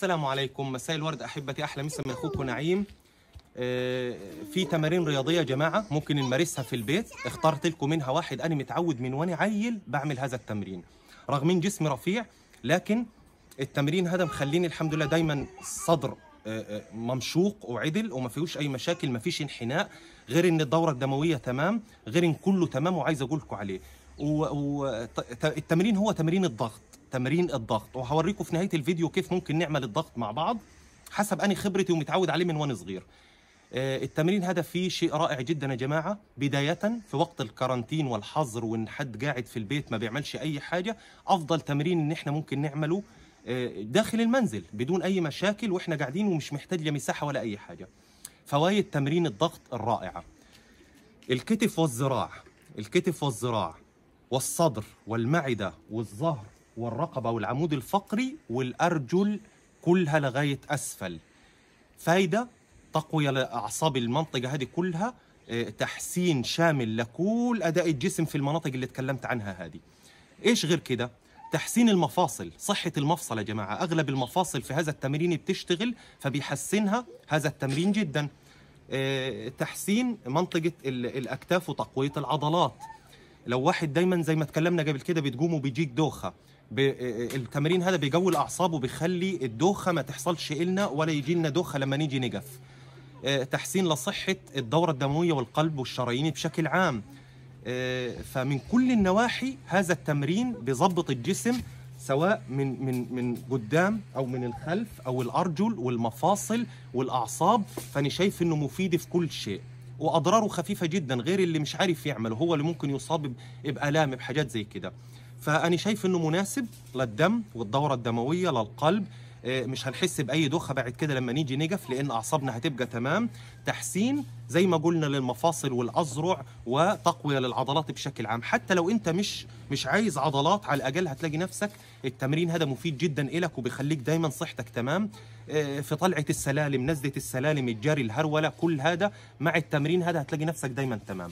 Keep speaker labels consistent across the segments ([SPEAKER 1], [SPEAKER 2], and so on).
[SPEAKER 1] السلام عليكم. مساء الورد أحبتي أحلى مسا من أخوكم نعيم. آه، في تمارين رياضية يا جماعة ممكن نمارسها في البيت. اخترت لكم منها واحد أنا متعود من وأنا عيل بعمل هذا التمرين. رغم إن جسمي رفيع لكن التمرين هذا مخليني الحمد لله دايما الصدر آه، آه، ممشوق وعدل وما فيهوش أي مشاكل ما فيش انحناء غير إن الدورة الدموية تمام غير إن كله تمام وعايز أقول لكم عليه والتمرين هو تمرين الضغط. تمرين الضغط. وهوريكم في نهاية الفيديو كيف ممكن نعمل الضغط مع بعض حسب اني خبرتي ومتعود عليه من وأنا صغير. آه، التمرين هذا فيه شيء رائع جدا يا جماعة. بداية في وقت الكارانتين والحظر وإن حد قاعد في البيت ما بيعملش أي حاجة أفضل تمرين إن إحنا ممكن نعمله آه، داخل المنزل بدون أي مشاكل وإحنا قاعدين ومش محتاج لمساحه ولا أي حاجة. فوائد تمرين الضغط الرائعة. الكتف والذراع الكتف والذراع والصدر والمعدة والظهر والرقبة والعمود الفقري والأرجل كلها لغاية أسفل. فايدة تقوية لأعصاب المنطقة هذه كلها آه، تحسين شامل لكل أداء الجسم في المناطق اللي اتكلمت عنها هذه. إيش غير كده؟ تحسين المفاصل صحة المفصل يا جماعة. أغلب المفاصل في هذا التمرين بتشتغل فبيحسنها هذا التمرين جدا. آه، تحسين منطقة ال- الأكتاف وتقوية العضلات. لو واحد دايما زي ما اتكلمنا قبل كده بتقوم وبيجيك دوخة. التمرين هذا بيقوي الأعصاب وبيخلي الدوخة ما تحصلش إلنا ولا يجي لنا دوخة لما نيجي نقف. آه، تحسين لصحة الدورة الدموية والقلب والشرايين بشكل عام. آه، فمن كل النواحي هذا التمرين بيظبط الجسم سواء من من من قدام أو من الخلف أو الأرجل والمفاصل والأعصاب. فأنا شايف إنه مفيد في كل شيء. وأضراره خفيفة جدا غير اللي مش عارف يعمله هو اللي ممكن يصاب بآلام بحاجات زي كده. فأنا شايف إنه مناسب للدم والدورة الدموية للقلب آه، مش هنحس بأي دوخة بعد كده لما نيجي نقف لأن أعصابنا هتبقى تمام. تحسين زي ما قلنا للمفاصل والاذرع وتقوية للعضلات بشكل عام. حتى لو أنت مش مش عايز عضلات على الأقل هتلاقي نفسك التمرين هذا مفيد جدا لك وبيخليك دايما صحتك تمام. آه، في طلعة السلالم نزلة السلالم الجري الهرولة كل هذا مع التمرين هذا هتلاقي نفسك دايما تمام.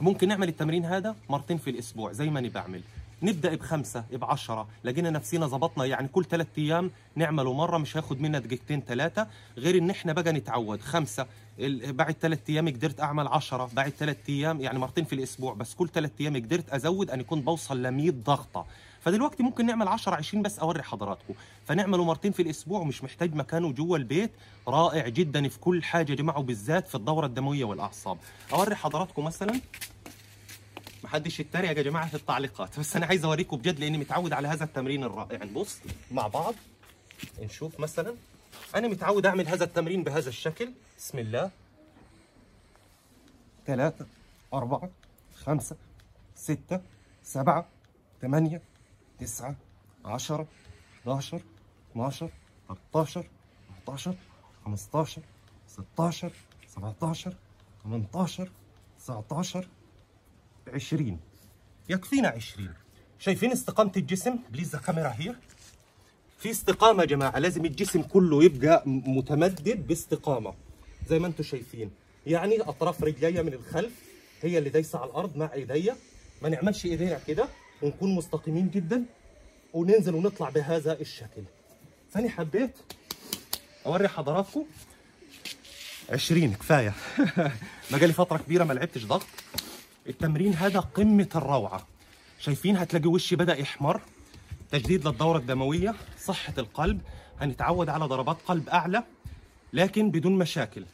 [SPEAKER 1] ممكن نعمل التمرين هذا مرتين في الأسبوع زي ما أنا بعمل. نبدأ بخمسة بعشرة. لقينا نفسينا ظبطنا يعني كل ثلاث أيام نعمله مرة مش هياخد منا دقيقتين ثلاثة. غير إن إحنا بقى نتعود. خمسة بعد ثلاث أيام قدرت أعمل عشرة بعد ثلاث أيام يعني مرتين في الأسبوع بس كل ثلاث أيام قدرت أزود أنا كنت بوصل ل 100 ضغطة. فدلوقتي ممكن نعمل 10 20 بس أوري حضراتكم. فنعمله مرتين في الأسبوع ومش محتاج مكانه جوا البيت. رائع جدا في كل حاجة يا جماعة وبالذات في الدورة الدموية والأعصاب. أوري حضراتكم مثلا. محدش يتريق يا جماعة في التعليقات بس أنا عايز أوريكم بجد لأني متعود على هذا التمرين الرائع. نبص مع بعض. نشوف مثلا. أنا متعود أعمل هذا التمرين بهذا الشكل. بسم الله. ثلاثة أربعة خمسة ستة سبعة ثمانية تسعة عشرة 11 12 13 14 15 16 17 18 19 20 يكفينا 20 شايفين استقامة الجسم؟ ذا كاميرا هير في استقامة يا جماعة لازم الجسم كله يبقى متمدد باستقامة زي ما أنتم شايفين. يعني أطراف رجليا من الخلف هي اللي دايسة على الأرض مع إيديا. ما نعملش إيدينا كده. ونكون مستقيمين جدا وننزل ونطلع بهذا الشكل. فأنا حبيت أوري حضراتكم 20 كفاية. بقالي فترة كبيرة ما لعبتش ضغط. التمرين هذا قمة الروعة. شايفين؟ هتلاقي وشي بدأ يحمر. تجديد للدورة الدموية صحة القلب. هنتعود على ضربات قلب أعلى لكن بدون مشاكل.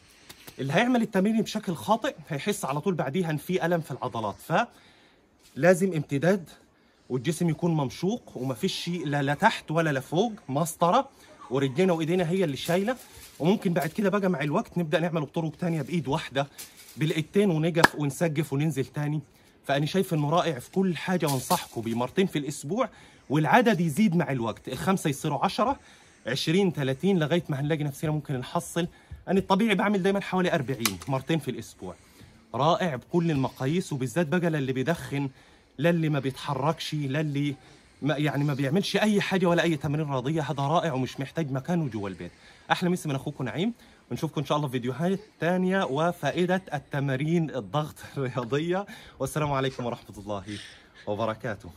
[SPEAKER 1] اللي هيعمل التمرين بشكل خاطئ هيحس على طول بعديها إن في ألم في العضلات. فلازم امتداد والجسم يكون ممشوق ومفيش شيء لا لتحت ولا لفوق مسطرة ورجلينا وإيدينا هي اللي شايلة. وممكن بعد كده بقى مع الوقت نبدأ نعمل بطرق تانية بإيد واحدة بالايدتين ونقف ونسقف وننزل تاني. فأنا شايف إنه رائع في كل حاجة وانصحكم بمرتين في الأسبوع والعدد يزيد مع الوقت. الخمسة يصيروا 10 20 30 لغاية ما هنلاقي نفسنا ممكن نحصل. أنا الطبيعي بعمل دايما حوالي 40 مرتين في الأسبوع. رائع بكل المقاييس وبالذات بقى للي بيدخن للي ما بيتحركش للي ما يعني ما بيعملش أي حاجة ولا أي تمرين رياضية. هذا رائع ومش محتاج مكانه جوا البيت. أحلى مسا من أخوكم نعيم. ونشوفكم إن شاء الله في فيديوهات تانية وفائدة التمارين الضغط الرياضية. والسلام عليكم ورحمة الله وبركاته.